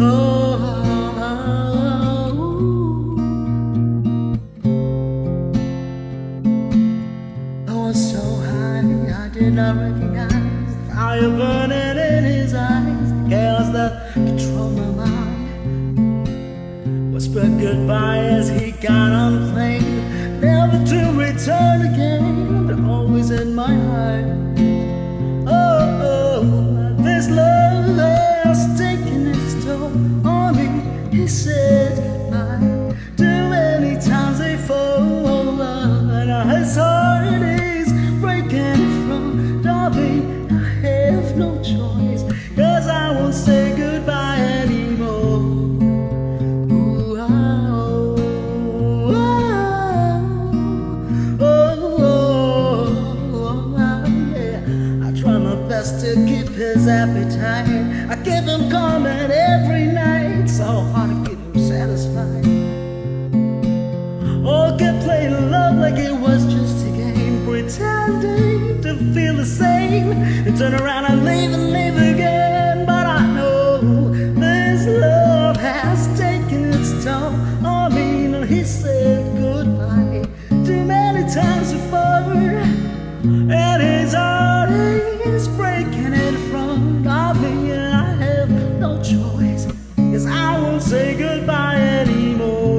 Oh, oh, oh. did not recognize the fire burning in his eyes. The hairs that control my mind Whispered goodbye as he got on plane. Never to return again They're always in my eyes, chaos that controlled my mind. Whispered goodbye anymore on the plane, never to return again, but always in my best to keep his appetite. I give him every and turn around and leave and leave again. But I know this love has taken its toll on me, and he said goodbye too many times before, and his heart is breaking. make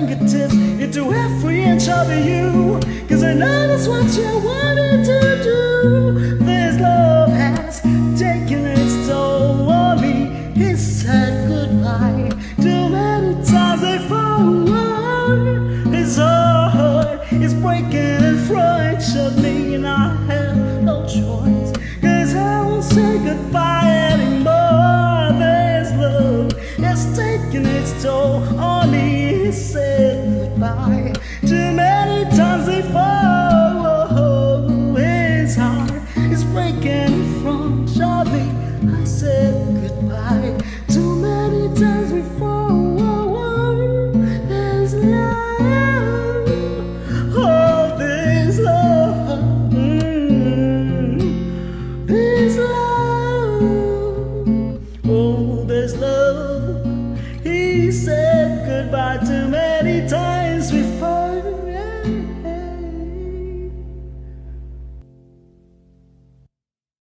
fingertips into every inch of you. Cause I know that's what you wanted to do. This love has taken its toll on me. He said goodbye too many times before. His heart is breaking in front of me, and I too many times before. His heart is breaking from. I said goodbye too many times before. There's love. Oh, there's love. There's love. Oh, there's love. He said goodbye times.